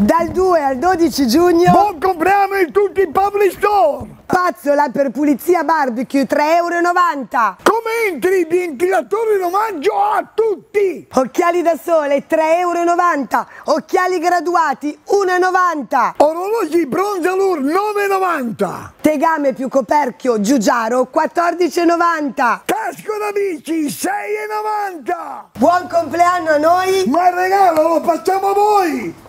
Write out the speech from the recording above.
Dal 2 al 12 giugno Buon compleanno in tutti i public store! Pazzola per pulizia barbecue 3,90 euro. Come entri ventilatore in omaggio a tutti! Occhiali da sole 3,90 euro. Occhiali graduati 1,90 Orologi Bronzalur 9,90! Tegame più coperchio Giugiaro 14,90 Casco da bici 6,90! Buon compleanno a noi! Ma il regalo lo facciamo a voi!